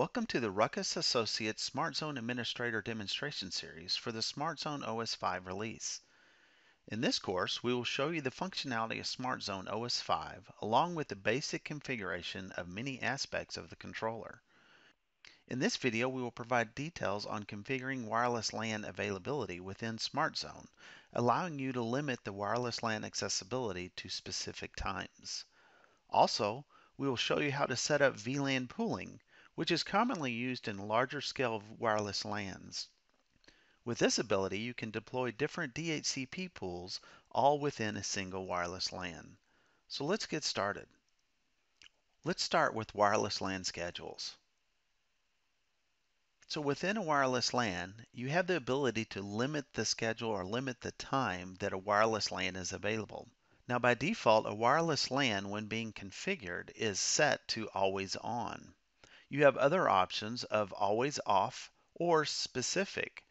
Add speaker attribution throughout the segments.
Speaker 1: Welcome to the Ruckus Associates Smart Zone Administrator demonstration series for the Smart Zone OS 5 release. In this course, we will show you the functionality of Smart Zone OS 5 along with the basic configuration of many aspects of the controller. In this video, we will provide details on configuring wireless LAN availability within Smart Zone, allowing you to limit the wireless LAN accessibility to specific times. Also, we will show you how to set up VLAN pooling, which is commonly used in larger scale wireless LANs. With this ability, you can deploy different DHCP pools all within a single wireless LAN. So let's get started. Let's start with wireless LAN schedules. So within a wireless LAN, you have the ability to limit the schedule or limit the time that a wireless LAN is available. Now by default, a wireless LAN when being configured is set to always on. You have other options of always off or specific.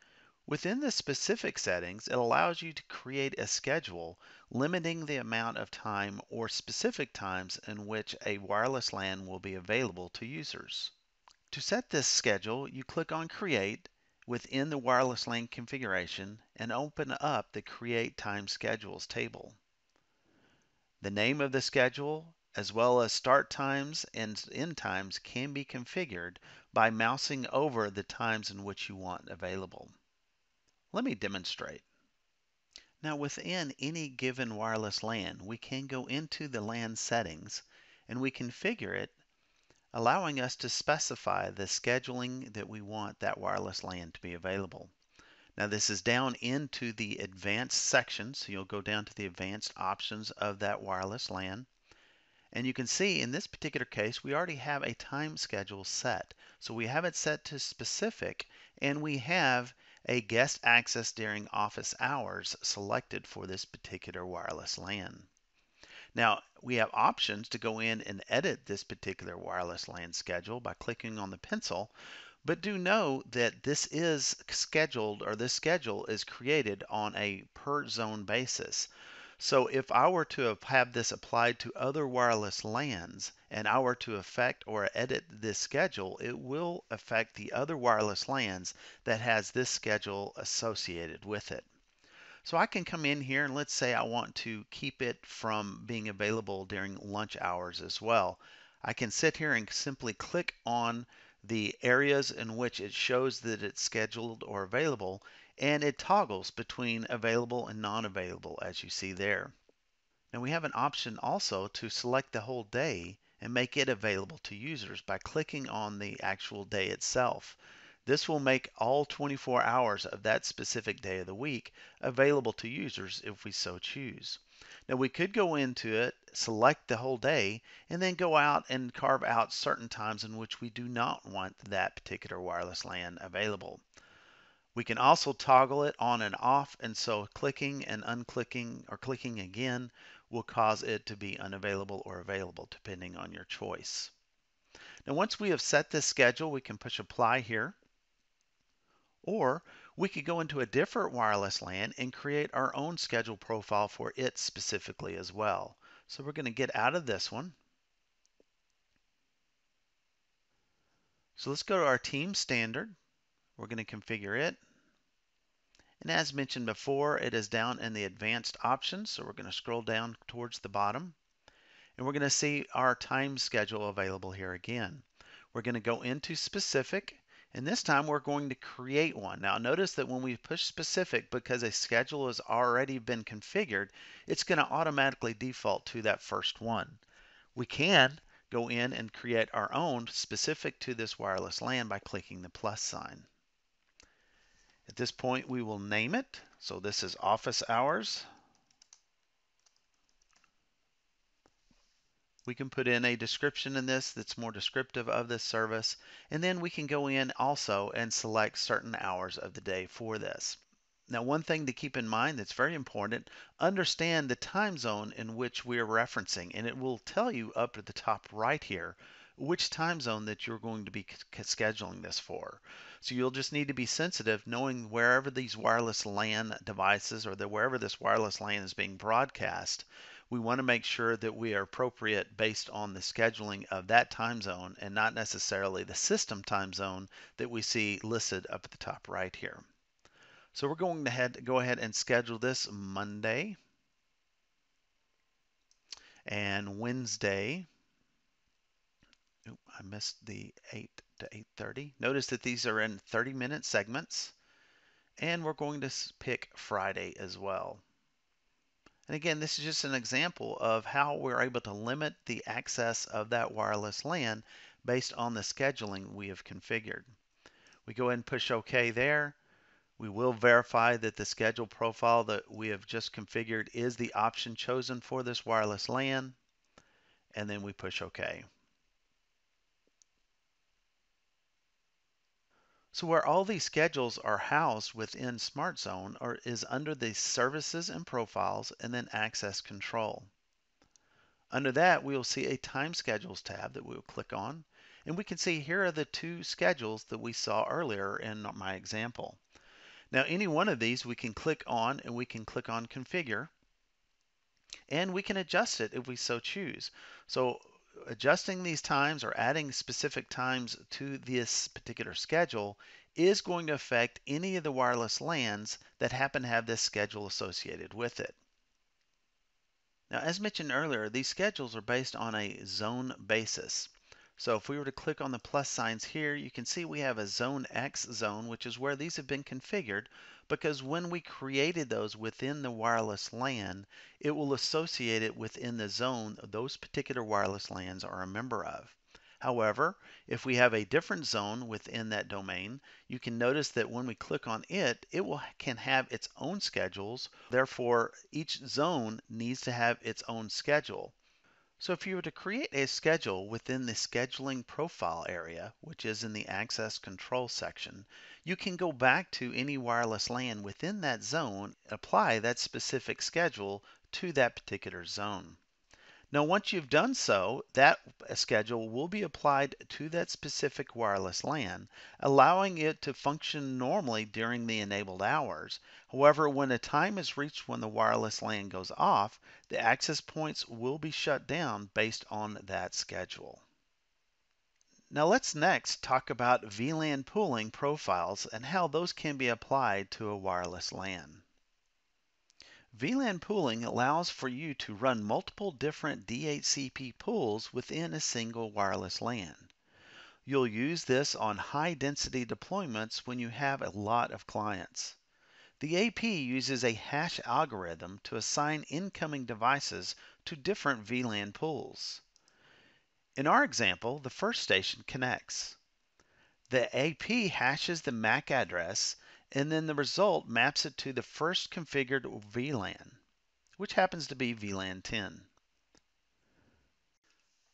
Speaker 1: Within the specific settings, it allows you to create a schedule limiting the amount of time or specific times in which a wireless LAN will be available to users. To set this schedule, you click on Create within the wireless LAN configuration and open up the Create Time Schedules table. The name of the schedule as well as start times and end times can be configured by mousing over the times in which you want available. Let me demonstrate. Now within any given wireless LAN, we can go into the LAN settings and we configure it allowing us to specify the scheduling that we want that wireless LAN to be available. Now this is down into the advanced section, so you'll go down to the advanced options of that wireless LAN. And you can see in this particular case, we already have a time schedule set. So we have it set to specific, and we have a guest access during office hours selected for this particular wireless LAN. Now, we have options to go in and edit this particular wireless LAN schedule by clicking on the pencil, but do know that this is scheduled or this schedule is created on a per zone basis. So if I were to have this applied to other wireless LANs and I were to affect or edit this schedule, it will affect the other wireless LANs that has this schedule associated with it. So I can come in here and let's say I want to keep it from being available during lunch hours as well. I can sit here and simply click on the areas in which it shows that it's scheduled or available, and it toggles between available and non-available as you see there. Now we have an option also to select the whole day and make it available to users by clicking on the actual day itself. This will make all 24 hours of that specific day of the week available to users if we so choose. Now we could go into it, select the whole day, and then go out and carve out certain times in which we do not want that particular wireless LAN available. We can also toggle it on and off, and so clicking and unclicking or clicking again will cause it to be unavailable or available depending on your choice. Now once we have set this schedule, we can push apply here. Or we could go into a different wireless LAN and create our own schedule profile for it specifically as well. So we're going to get out of this one. So let's go to our team standard. We're going to configure it. And as mentioned before, it is down in the advanced options. So we're going to scroll down towards the bottom. And we're going to see our time schedule available here again. We're going to go into specific and this time we're going to create one. Now notice that when we push specific, because a schedule has already been configured, it's going to automatically default to that first one. We can go in and create our own specific to this wireless LAN by clicking the plus sign. At this point we will name it. So this is office hours. We can put in a description in this that's more descriptive of this service. And then we can go in also and select certain hours of the day for this. Now, one thing to keep in mind that's very important, understand the time zone in which we're referencing, and it will tell you up at the top right here which time zone that you're going to be scheduling this for. So you'll just need to be sensitive knowing wherever these wireless LAN devices or the, wherever this wireless LAN is being broadcast, we want to make sure that we are appropriate based on the scheduling of that time zone and not necessarily the system time zone that we see listed up at the top right here. So we're going to head, go ahead and schedule this Monday and Wednesday. Oop, I missed the 8 to 8.30. Notice that these are in 30 minute segments and we're going to pick Friday as well. And again, this is just an example of how we're able to limit the access of that wireless LAN based on the scheduling we have configured. We go ahead and push OK there. We will verify that the schedule profile that we have just configured is the option chosen for this wireless LAN, and then we push OK. So where all these schedules are housed within SmartZone or is under the Services and Profiles and then Access Control. Under that, we will see a Time Schedules tab that we will click on. And we can see here are the two schedules that we saw earlier in my example. Now any one of these we can click on and we can click on Configure and we can adjust it if we so choose. So adjusting these times or adding specific times to this particular schedule is going to affect any of the wireless LANs that happen to have this schedule associated with it. Now, as mentioned earlier, these schedules are based on a zone basis. So if we were to click on the plus signs here, you can see we have a zone X zone, which is where these have been configured because when we created those within the wireless LAN, it will associate it within the zone those particular wireless LANs are a member of. However, if we have a different zone within that domain, you can notice that when we click on it, it will can have its own schedules. Therefore, each zone needs to have its own schedule. So if you were to create a schedule within the scheduling profile area, which is in the access control section, you can go back to any wireless LAN within that zone, apply that specific schedule to that particular zone. Now, once you've done so, that uh, schedule will be applied to that specific wireless LAN, allowing it to function normally during the enabled hours. However, when a time is reached when the wireless LAN goes off, the access points will be shut down based on that schedule. Now let's next talk about VLAN pooling profiles and how those can be applied to a wireless LAN. VLAN pooling allows for you to run multiple different DHCP pools within a single wireless LAN. You'll use this on high density deployments when you have a lot of clients. The AP uses a hash algorithm to assign incoming devices to different VLAN pools. In our example, the first station connects. The AP hashes the MAC address and then the result maps it to the first configured VLAN, which happens to be VLAN 10.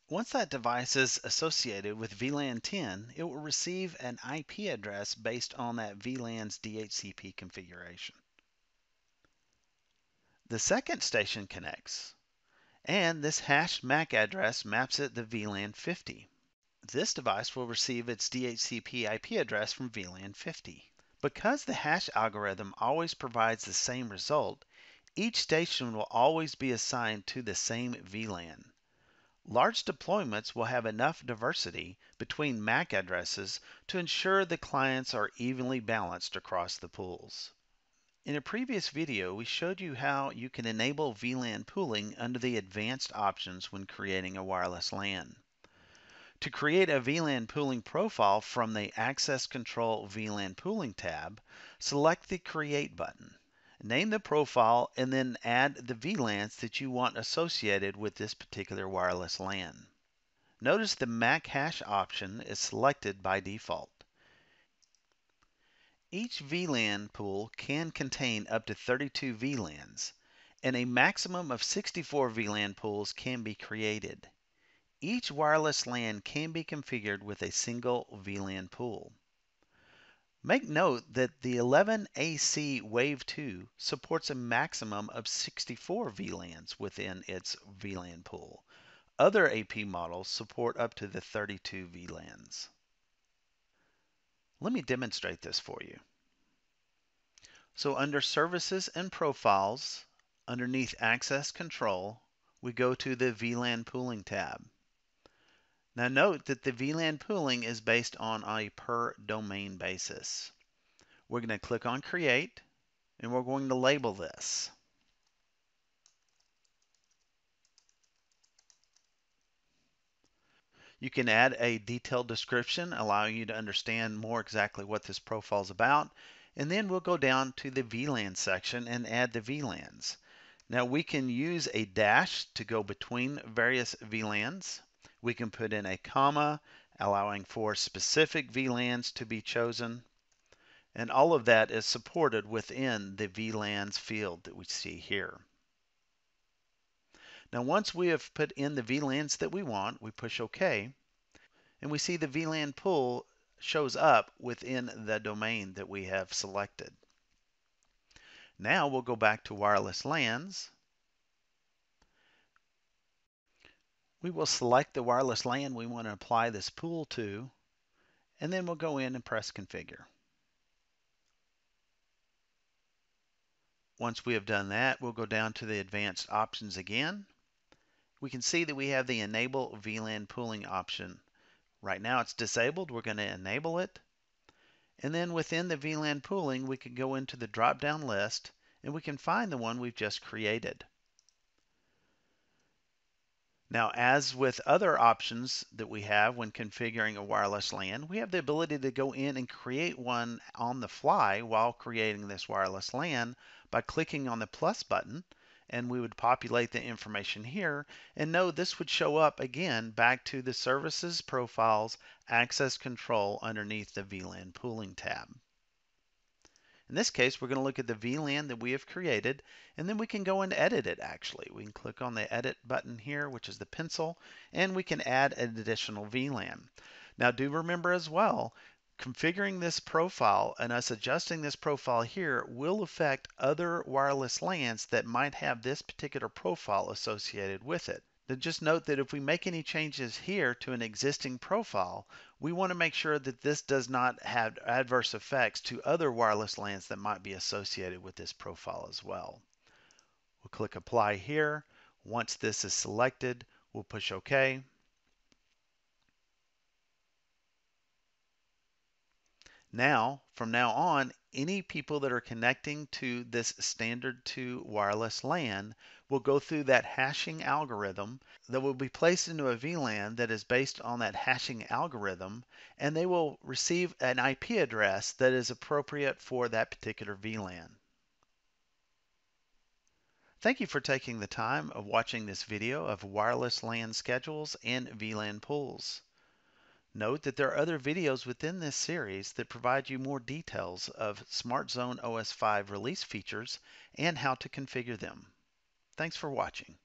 Speaker 1: Once that device is associated with VLAN 10, it will receive an IP address based on that VLAN's DHCP configuration. The second station connects, and this hashed MAC address maps it to VLAN 50. This device will receive its DHCP IP address from VLAN 50. Because the hash algorithm always provides the same result, each station will always be assigned to the same VLAN. Large deployments will have enough diversity between MAC addresses to ensure the clients are evenly balanced across the pools. In a previous video, we showed you how you can enable VLAN pooling under the advanced options when creating a wireless LAN. To create a VLAN pooling profile from the Access Control VLAN Pooling tab, select the Create button. Name the profile and then add the VLANs that you want associated with this particular wireless LAN. Notice the MAC hash option is selected by default. Each VLAN pool can contain up to 32 VLANs, and a maximum of 64 VLAN pools can be created. Each wireless LAN can be configured with a single VLAN pool. Make note that the 11AC Wave 2 supports a maximum of 64 VLANs within its VLAN pool. Other AP models support up to the 32 VLANs. Let me demonstrate this for you. So under Services and Profiles, underneath Access Control, we go to the VLAN pooling tab. Now note that the VLAN pooling is based on a per domain basis. We're going to click on create and we're going to label this. You can add a detailed description allowing you to understand more exactly what this profile is about. And then we'll go down to the VLAN section and add the VLANs. Now we can use a dash to go between various VLANs. We can put in a comma, allowing for specific VLANs to be chosen. And all of that is supported within the VLANs field that we see here. Now once we have put in the VLANs that we want, we push OK, and we see the VLAN pool shows up within the domain that we have selected. Now we'll go back to wireless LANs. We will select the wireless LAN we want to apply this pool to, and then we'll go in and press configure. Once we have done that, we'll go down to the advanced options again we can see that we have the enable VLAN pooling option. Right now it's disabled. We're going to enable it. And then within the VLAN pooling, we can go into the drop down list and we can find the one we've just created. Now, as with other options that we have when configuring a wireless LAN, we have the ability to go in and create one on the fly while creating this wireless LAN by clicking on the plus button and we would populate the information here and know this would show up again back to the services profiles access control underneath the VLAN pooling tab. In this case, we're going to look at the VLAN that we have created, and then we can go and edit it actually. We can click on the edit button here, which is the pencil, and we can add an additional VLAN. Now do remember as well configuring this profile and us adjusting this profile here will affect other wireless LANs that might have this particular profile associated with it. Now just note that if we make any changes here to an existing profile, we want to make sure that this does not have adverse effects to other wireless LANs that might be associated with this profile as well. We'll click apply here. Once this is selected, we'll push OK. Now, from now on, any people that are connecting to this standard 2 wireless LAN will go through that hashing algorithm that will be placed into a VLAN that is based on that hashing algorithm, and they will receive an IP address that is appropriate for that particular VLAN. Thank you for taking the time of watching this video of wireless LAN schedules and VLAN pools. Note that there are other videos within this series that provide you more details of SmartZone OS 5 release features and how to configure them. Thanks for watching.